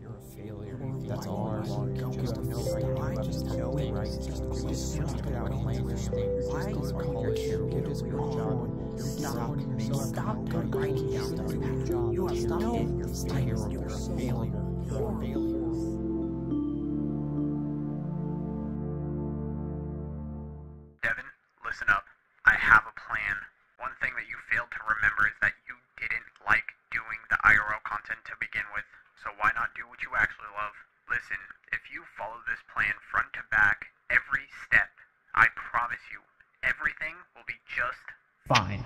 You're a failure. That's all I want. You just know right now. Just know it right. Just you just just get out plan your. Why just go to college. Get this real job. You stop. Stop writing down that job. You have stopped it. You're terrible. You're a failure. You're a failure. Listen up. I have a plan. One thing that you failed to remember is that you didn't like doing the IRL content to begin with, so why not do what you actually love? Listen, if you follow this plan front to back, every step, I promise you, everything will be just Fine.